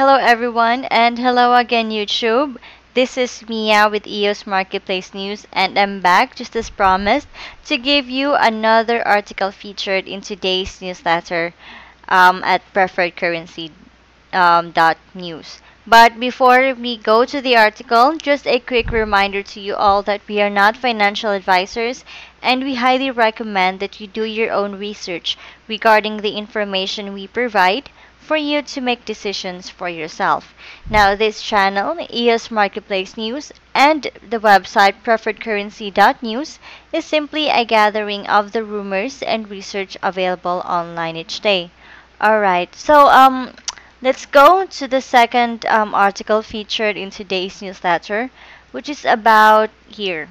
Hello everyone and hello again YouTube. This is Mia with EOS Marketplace News and I'm back just as promised to give you another article featured in today's newsletter um, at preferredcurrency.news. Um, but before we go to the article, just a quick reminder to you all that we are not financial advisors and we highly recommend that you do your own research regarding the information we provide for you to make decisions for yourself. Now, this channel, EOS Marketplace News, and the website preferredcurrency.news is simply a gathering of the rumors and research available online each day. Alright, so um, let's go to the second um, article featured in today's newsletter, which is about here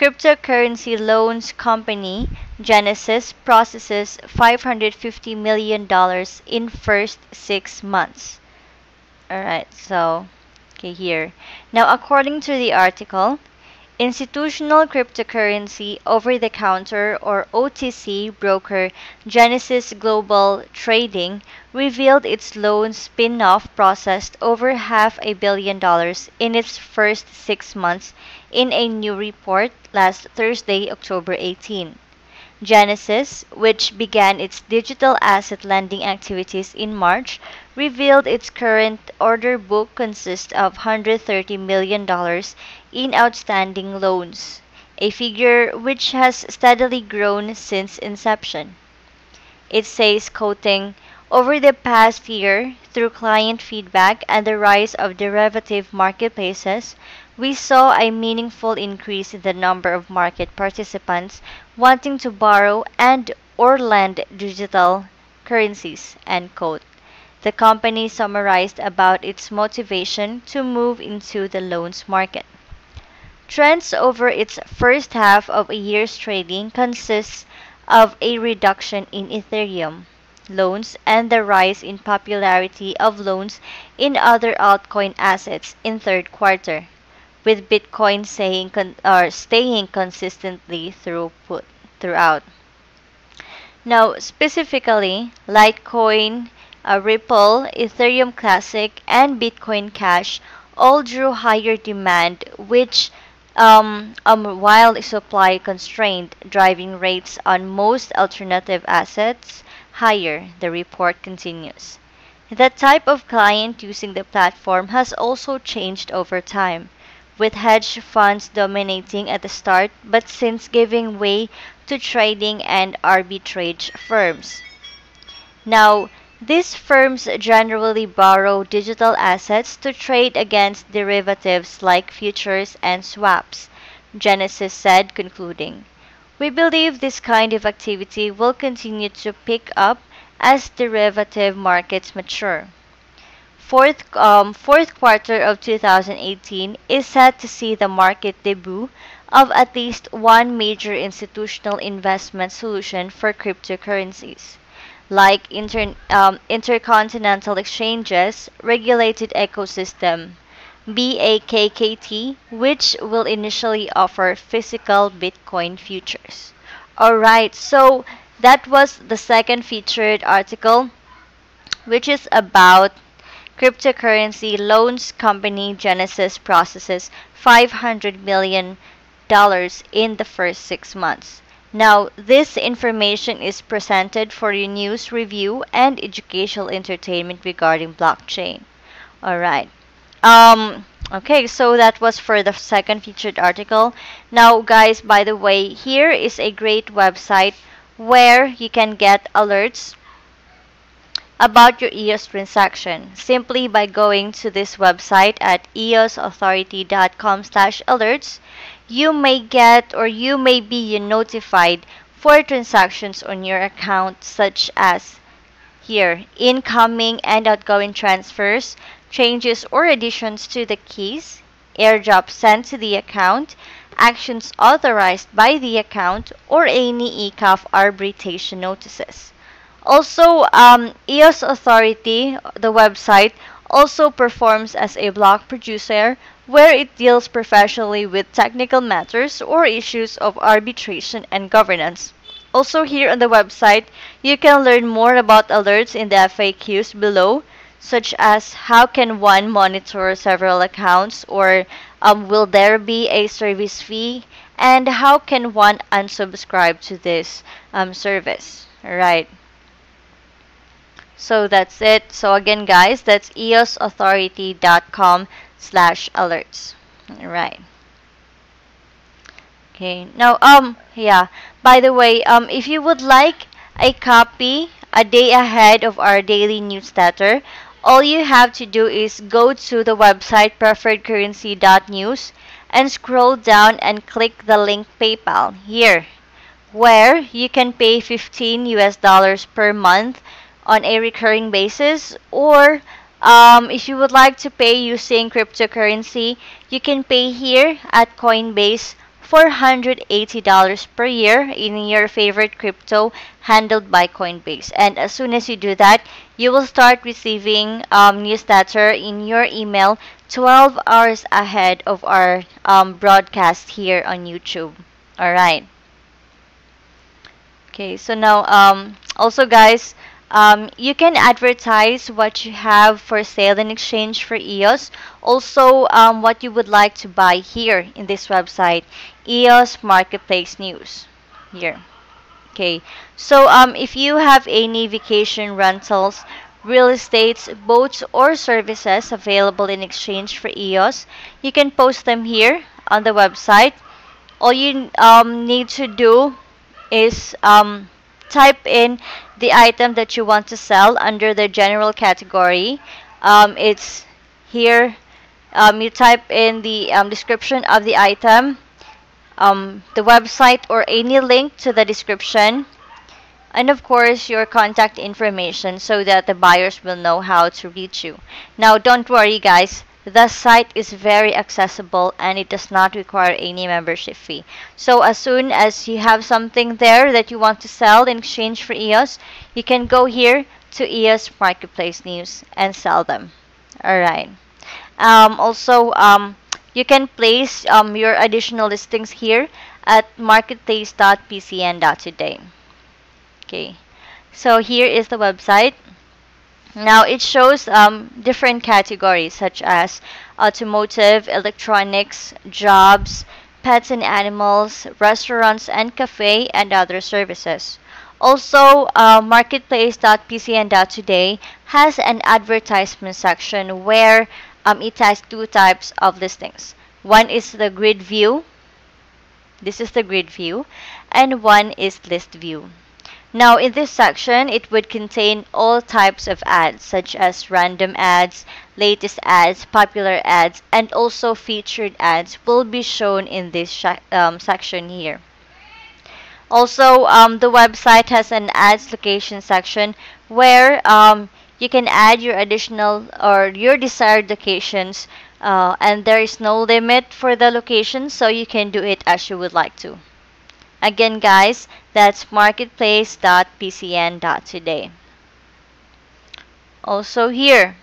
cryptocurrency loans company Genesis processes $550 million in first six months. Alright, so, okay, here. Now, according to the article, institutional cryptocurrency over-the-counter or OTC broker Genesis Global Trading revealed its loan spin-off processed over half a billion dollars in its first six months in a new report last Thursday, October 18. Genesis, which began its digital asset lending activities in March, revealed its current order book consists of $130 million in outstanding loans, a figure which has steadily grown since inception. It says, quoting, over the past year, through client feedback and the rise of derivative marketplaces, we saw a meaningful increase in the number of market participants wanting to borrow and or lend digital currencies, end quote. The company summarized about its motivation to move into the loans market. Trends over its first half of a year's trading consists of a reduction in Ethereum loans and the rise in popularity of loans in other altcoin assets in third quarter, with Bitcoin saying con- or staying consistently throughout. throughout. Now, specifically, Litecoin, uh, Ripple, Ethereum Classic, and Bitcoin Cash all drew higher demand, which um, um, while supply constrained, driving rates on most alternative assets higher, the report continues. The type of client using the platform has also changed over time, with hedge funds dominating at the start but since giving way to trading and arbitrage firms. Now, these firms generally borrow digital assets to trade against derivatives like futures and swaps, Genesis said, concluding. We believe this kind of activity will continue to pick up as derivative markets mature. Fourth, um, fourth quarter of 2018 is set to see the market debut of at least one major institutional investment solution for cryptocurrencies, like inter, um, intercontinental exchanges, regulated ecosystem, BAKKT, which will initially offer physical Bitcoin futures. Alright, so that was the second featured article, which is about cryptocurrency loans company Genesis processes $500 million in the first six months. Now, this information is presented for your news review and educational entertainment regarding blockchain. Alright. Um, okay, so that was for the second featured article. Now, guys, by the way, here is a great website where you can get alerts about your EOS transaction simply by going to this website at eosauthority.com slash alerts you may get or you may be notified for transactions on your account such as here incoming and outgoing transfers changes or additions to the keys, airdrop sent to the account, actions authorized by the account, or any ECAF arbitration notices. Also, um, EOS Authority, the website, also performs as a blog producer where it deals professionally with technical matters or issues of arbitration and governance. Also here on the website, you can learn more about alerts in the FAQs below, such as how can one monitor several accounts or um, will there be a service fee and how can one unsubscribe to this um, service. Alright. So that's it. So again guys, that's eosauthority.com slash alerts. Alright. Okay. Now, um, yeah. By the way, um, if you would like a copy a day ahead of our daily newsletter, all you have to do is go to the website preferredcurrency.news and scroll down and click the link PayPal here, where you can pay 15 US dollars per month on a recurring basis or um, if you would like to pay using cryptocurrency, you can pay here at Coinbase $480 per year in your favorite crypto handled by Coinbase. And as soon as you do that, you will start receiving um, newsletter in your email 12 hours ahead of our um, broadcast here on YouTube. All right. Okay, so now um, also guys, um, you can advertise what you have for sale in exchange for EOS. Also, um, what you would like to buy here in this website, EOS Marketplace News. Here. Okay. So, um, if you have any vacation rentals, real estates, boats, or services available in exchange for EOS, you can post them here on the website. All you um, need to do is um, type in the item that you want to sell under the general category. Um, it's here. Um, you type in the um, description of the item, um, the website or any link to the description, and of course your contact information so that the buyers will know how to reach you. Now don't worry guys, the site is very accessible and it does not require any membership fee. So as soon as you have something there that you want to sell in exchange for EOS, you can go here to EOS Marketplace News and sell them. Alright. Um, also, um, you can place um, your additional listings here at marketplace.pcn.today. Okay. So here is the website. Now it shows um, different categories such as automotive, electronics, jobs, pets and animals, restaurants and cafe, and other services. Also, uh, marketplace.pcn.today has an advertisement section where um, it has two types of listings. One is the grid view. This is the grid view. And one is list view. Now in this section, it would contain all types of ads such as random ads, latest ads, popular ads, and also featured ads will be shown in this um, section here. Also, um, the website has an ads location section where um, you can add your additional or your desired locations uh, and there is no limit for the location so you can do it as you would like to. Again, guys, that's marketplace.pcn.today. Also here,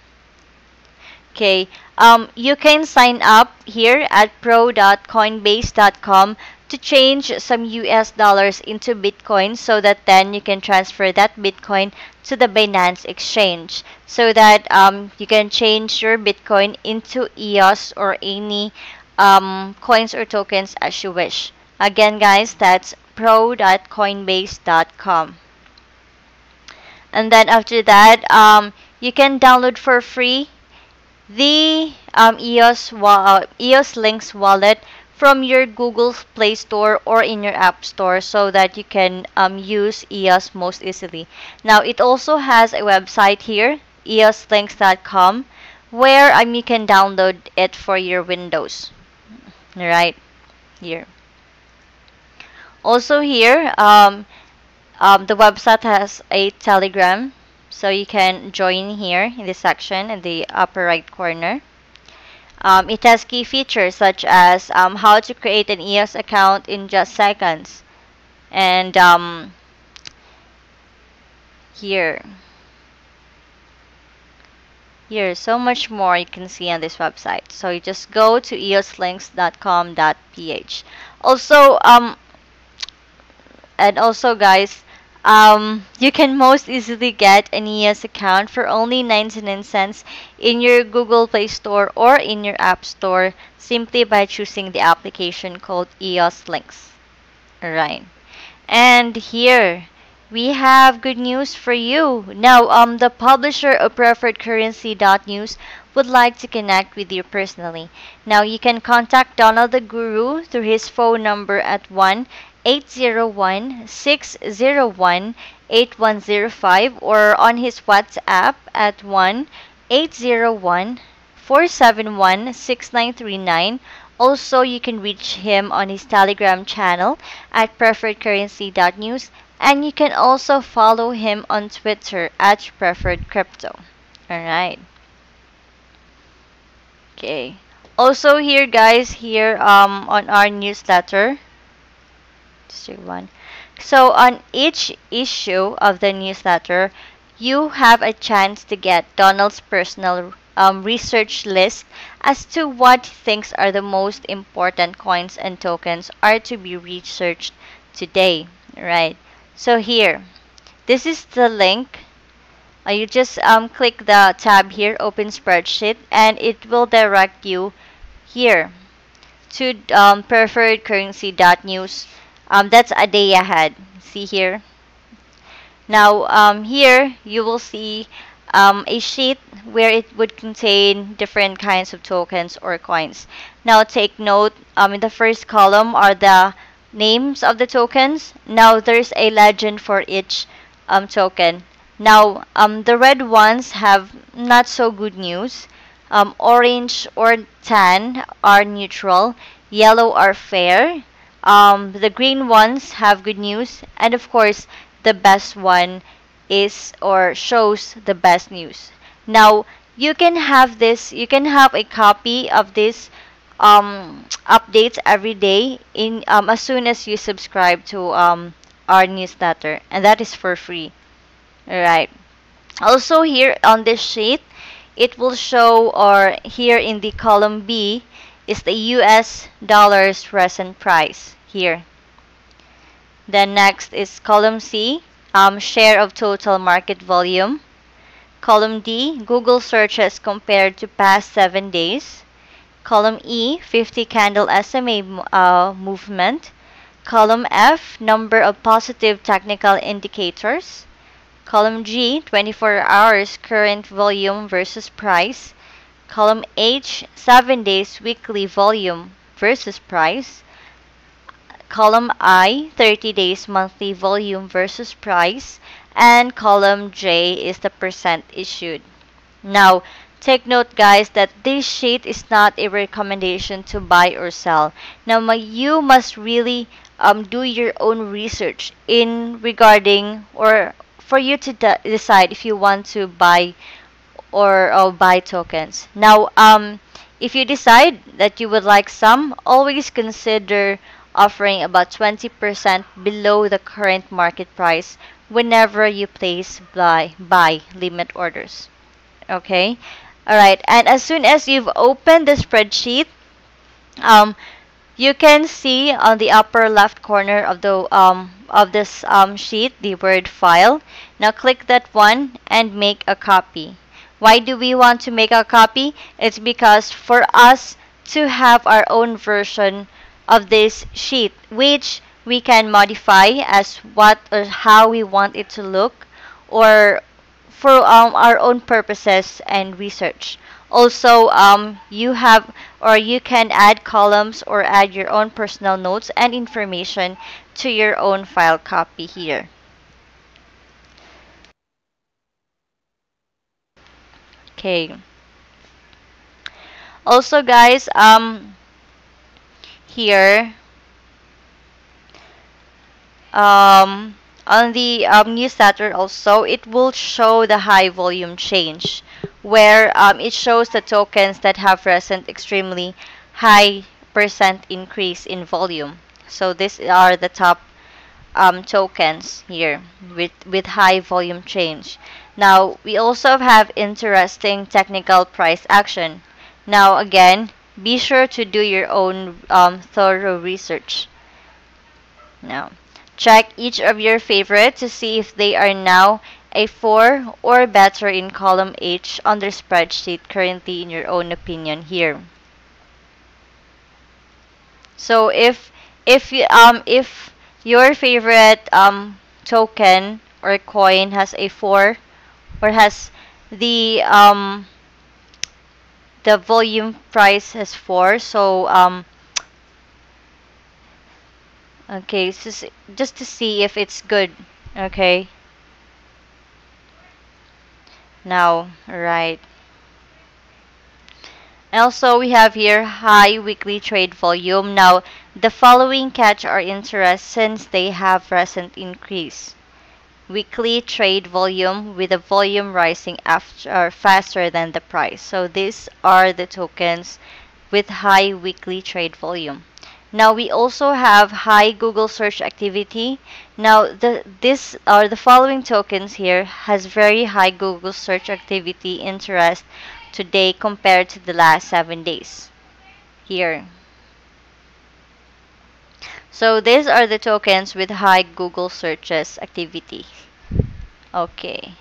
okay, um, you can sign up here at pro.coinbase.com to change some US dollars into Bitcoin so that then you can transfer that Bitcoin to the Binance exchange so that um, you can change your Bitcoin into EOS or any um, coins or tokens as you wish. Again, guys, that's pro.coinbase.com. And then after that, um, you can download for free the um, EOS, wa EOSlynx wallet from your Google Play Store or in your App Store so that you can um, use EOS most easily. Now, it also has a website here, eoslynx.com, where um, you can download it for your Windows. Right here. Also here, um, um, the website has a telegram, so you can join here in this section in the upper right corner. Um, it has key features such as um, how to create an EOS account in just seconds. And um, here, here, so much more you can see on this website. So you just go to eoslynx.com.ph. Also, um, and also guys, um, you can most easily get an EOS account for only 99 cents in your Google Play Store or in your App Store simply by choosing the application called EOSlynx. Alright. And here we have good news for you. Now, um, the publisher of Preferred Currency News would like to connect with you personally. Now, you can contact Donald the Guru through his phone number at 1 801 601 8105 or on his WhatsApp at 1 801 471 6939. Also, you can reach him on his Telegram channel at preferredcurrency.news and you can also follow him on Twitter at preferredcrypto. Alright. Okay. Also here guys, here um on our newsletter. Just one. So on each issue of the newsletter, you have a chance to get Donald's personal um, research list as to what he thinks are the most important coins and tokens are to be researched today. Right. So here, this is the link uh, you just um, click the tab here, open spreadsheet, and it will direct you here to um, preferred dot news. Um, that's a day ahead. See here. Now um, here you will see um, a sheet where it would contain different kinds of tokens or coins. Now take note, um, in the first column are the names of the tokens. Now there's a legend for each um, token. Now, um, the red ones have not so good news. Um, orange or tan are neutral. Yellow are fair. Um, the green ones have good news. And of course, the best one is or shows the best news. Now, you can have this, you can have a copy of this um, updates every day in um, as soon as you subscribe to um, our newsletter. And that is for free. Right. Also here on this sheet, it will show or here in the column B is the US dollars recent price here. Then next is column C, um, share of total market volume. Column D, Google searches compared to past 7 days. Column E, 50 candle SMA uh, movement. Column F, number of positive technical indicators. Column G, 24 hours current volume versus price. Column H, 7 days weekly volume versus price. Column I, 30 days monthly volume versus price. And column J is the percent issued. Now, take note guys that this sheet is not a recommendation to buy or sell. Now, you must really um, do your own research in regarding or for you to de decide if you want to buy or, or buy tokens. Now, um, if you decide that you would like some, always consider offering about 20% below the current market price whenever you place buy, buy limit orders. Okay? Alright, and as soon as you've opened the spreadsheet, um, you can see on the upper left corner of the um, of this um, sheet the Word file. Now click that one and make a copy. Why do we want to make a copy? It's because for us to have our own version of this sheet, which we can modify as what or how we want it to look or for um, our own purposes and research. Also, um, you have or you can add columns or add your own personal notes and information to your own file copy here. Okay. Also, guys, um, here, um, on the um, newsletter also, it will show the high volume change where um, it shows the tokens that have present extremely high percent increase in volume. So these are the top um, tokens here with, with high volume change. Now, we also have interesting technical price action. Now, again, be sure to do your own um, thorough research. Now, Check each of your favorites to see if they are now a 4 or better in column H on the spreadsheet currently in your own opinion here. So if if um if your favorite um token or coin has a 4 or has the um the volume price has 4 so um okay so just to see if it's good okay? Now right also we have here high weekly trade volume. Now the following catch our interest since they have recent increase. Weekly trade volume with the volume rising after faster than the price. So these are the tokens with high weekly trade volume. Now we also have high Google search activity. Now the this are the following tokens here has very high Google search activity interest today compared to the last 7 days. Here. So these are the tokens with high Google searches activity. Okay.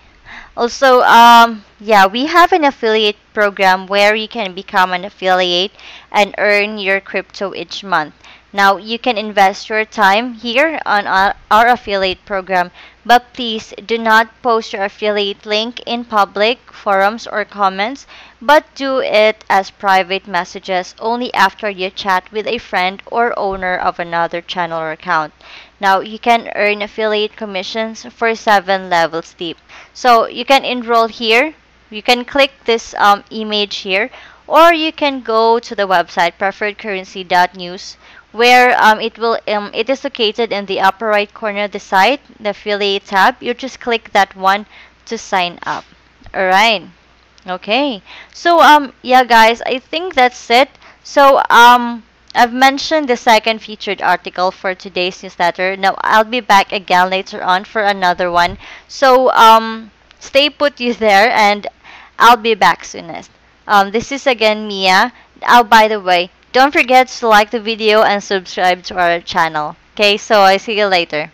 Also, um, yeah, we have an affiliate program where you can become an affiliate and earn your crypto each month. Now, you can invest your time here on our, affiliate program, but please do not post your affiliate link in public forums or comments, but do it as private messages only after you chat with a friend or owner of another channel or account. Now, you can earn affiliate commissions for 7 levels deep. So, you can enroll here. You can click this um, image here, or you can go to the website preferredcurrency.news where um, it will um, it is located in the upper right corner of the site the affiliate tab you just click that one to sign up all right okay so um yeah guys i think that's it so um I've mentioned the second featured article for today's newsletter. Now I'll be back again later on for another one. So um, stay put you there, and I'll be back soonest. Um, this is again Mia. Oh, by the way, don't forget to like the video and subscribe to our channel. Okay, so I see you later.